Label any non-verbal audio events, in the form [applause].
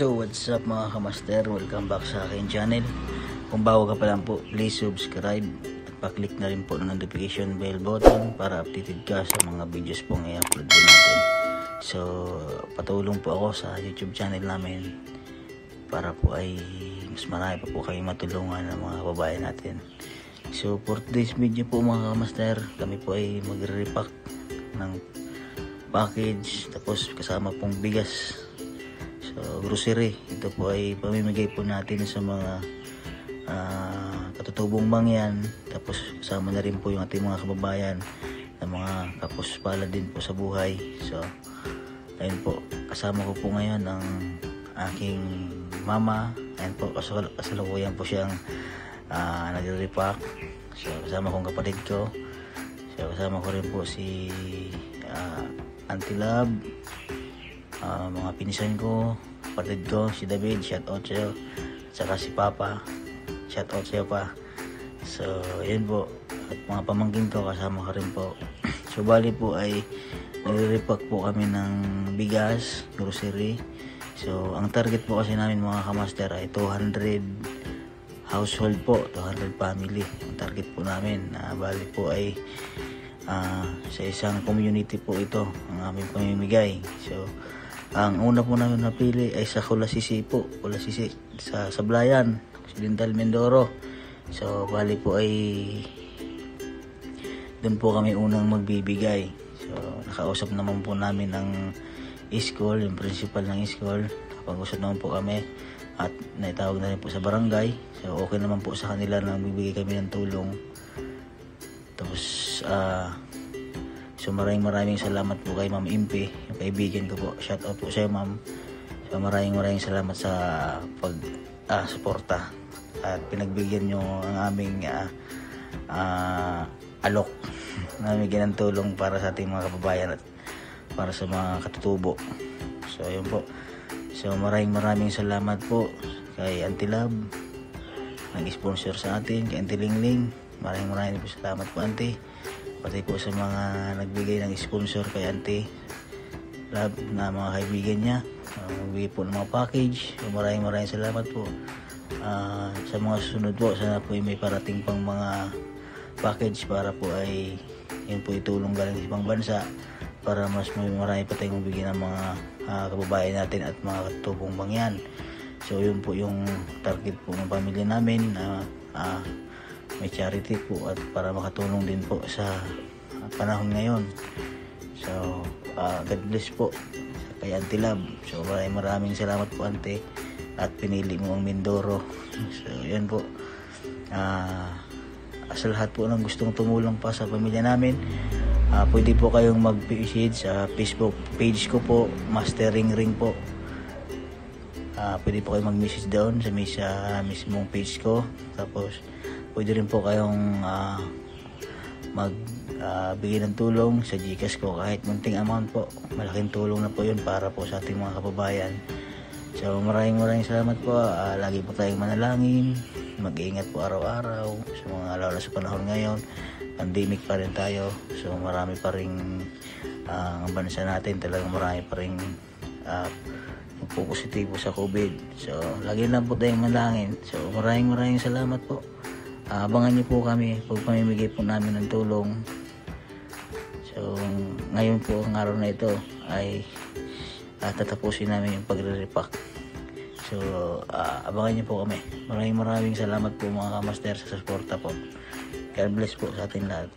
So what's up mga kamaster, welcome back sa akin channel. Kung bago ka pa lang po, please subscribe. At pa-click na rin po ng notification bell button Para updated ka sa mga videos pong i-upload po natin. So patulong po ako sa YouTube channel namin Para po ay mas marami pa po kayo matulungan ng mga kababayan natin. So for today's video po mga kamaster Kami po ay magre-repack ng package Tapos kasama pong bigas So, grocery. Ito po ay pamimigay po natin sa mga uh, katutubong mangyan. Tapos kasama na rin po yung ating mga kababayan na mga kapuspala din po sa buhay. So, ayun po. Kasama ko po ngayon ang aking mama. Ayun po, kasal kasalukuyan po siyang uh, nagre-repack. So, kasama kong kapatid ko. Kasama ko rin po si uh, Auntie Love uh, mga pinisan ko kapatid ko si David shout out sa'yo saka si Papa shout out sa'yo pa. So yun po at mga pamangkin ko kasama ka rin po. [clears throat] So bali po ay nagre-repack po kami ng bigas grocery. So ang target po kasi namin mga kamaster ay 200 household po 200 family. Ang target po namin na uh, bali po ay uh, sa isang community po ito ang aming pamimigay so ang una po namin napili ay sa Kulasisi po, Kulasisi sa Sablayan, Occidental Mindoro. So, bali po ay doon po kami unang magbibigay. So, nakausap naman po namin ang school, yung principal ng school. Kapag-usap naman po kami at naitawag na rin po sa barangay. So, okay naman po sa kanila na magbibigay kami ng tulong. Tapos, uh, So maraming maraming salamat po kay Ma'am Impi, yung kaibigan ko po. Shout out po sa iyo Ma'am. So maraming maraming salamat sa pag ah, suporta at pinagbigyan nyo ang aming uh, uh, alok [laughs] na bigyan ng tulong para sa ating mga kababayan at para sa mga katutubo. So yun po. So maraming maraming salamat po kay Auntie Love nag-sponsor sa atin, kay Auntie Lingling. Maraming maraming po salamat po Auntie. Pati po sa mga nagbigay ng sponsor kay Auntie Love na mga kaibigan niya. Uh, magbigay po ng mga package. Maraming maraming salamat po. Uh, sa mga susunod po sana po may parating pang mga package para po ay yun po itulong galing sa ibang bansa para mas may marami pa tayong bigyan ng mga uh, kababayan natin at mga katubong mangyan so yun po yung target po ng pamilya namin na uh, uh, may charity po at para makatulong din po sa panahon ngayon. So, uh, God bless po kay Auntie Love. So, maraming maraming salamat po Auntie at pinili mo ang Mindoro. So, yan po. Uh, sa lahat po ng gustong tumulong pa sa pamilya namin, uh, pwede po kayong mag-message sa Facebook page ko po, Mastering Ring po. Uh, pwede po kayong mag-message doon sa mismong page ko. Tapos, pwede rin po kayong uh, mag uh, bigay ng tulong sa Gcash ko kahit munting amount po. Malaking tulong na po yun para po sa ating mga kababayan. So maraming maraming salamat po. Uh, lagi po tayong manalangin. Mag-iingat po araw-araw sa mga lalo sa panahon ngayon. Pandemic pa rin tayo. So marami pa rin uh, ang bansa natin. Talagang marami pa rin uh, po positibo sa COVID. So lagi lang po tayong manalangin. So maraming maraming salamat po. uh, abangan niyo po kami pag pamimigay po namin ng tulong. So ngayon po ang araw na ito ay uh, tatapusin namin yung pagre-repack. So uh, abangan niyo po kami. Maraming maraming salamat po mga kamaster sa suporta po. God bless po sa ating lahat